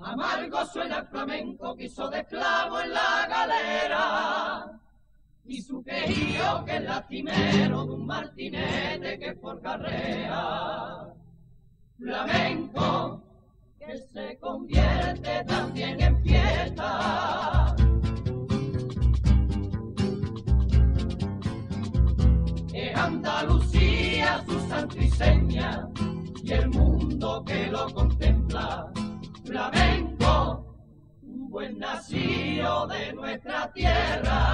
Amargo suena el flamenco que hizo de clavo en la galera y su quejío que es lastimero de un martinete que por carrera. Flamenco que se convierte también en fiesta. Es Andalucía su santiseña y el mundo que lo contempla. Flamenco, un buen nacido de nuestra tierra.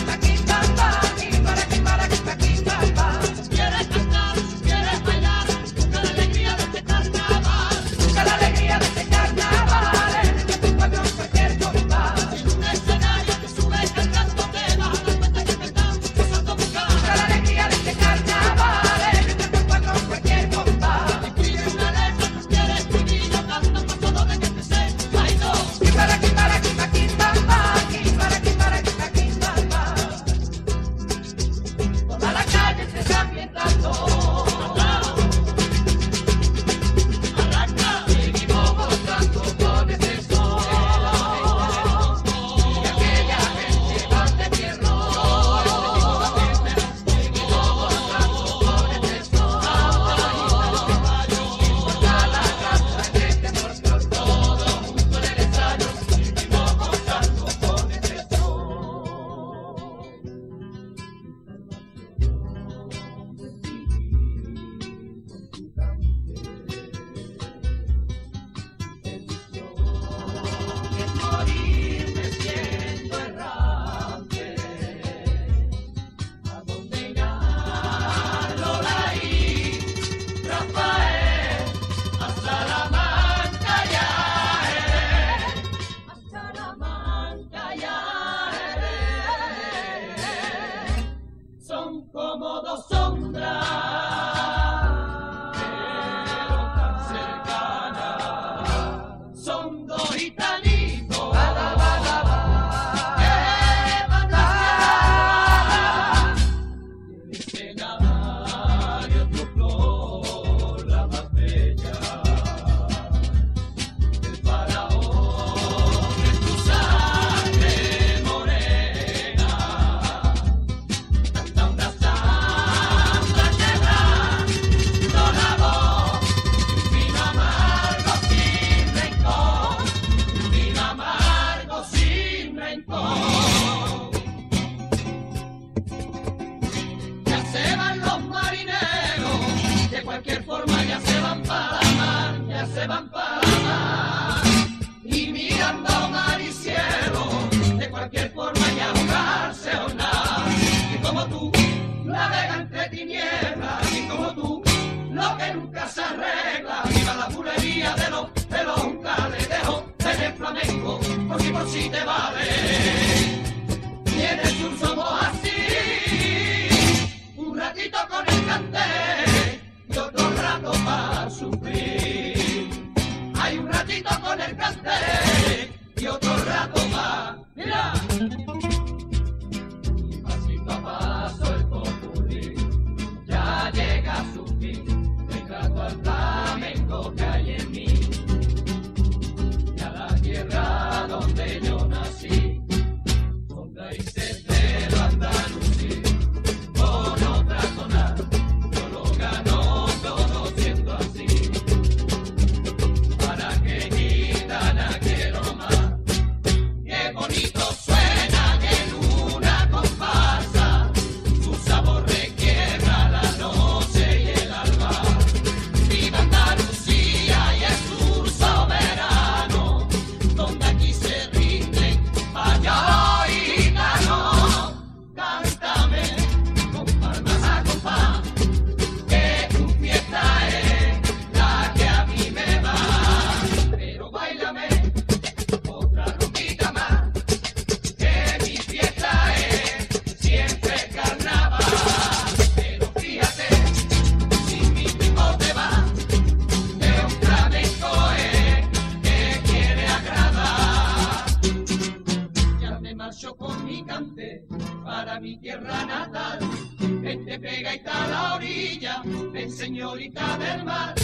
y mirando mar y cielo, de cualquier forma y ahogarse o nada. Y como tú, navega entre tinieblas, y como tú, lo que nunca se arregla, viva la pulería de los, de los juncales, dejo tener flamenco, por si por si te vale. Tienes un somos así, un ratito con el cante y otro rato para sufrir ratito con el plastic y otro rato más. Mira. Pasito a paso el popurrí ya llega a su fin. Te trato al flamenco que hay para mi tierra natal. Vente pega y está la orilla, ven señorita del mar.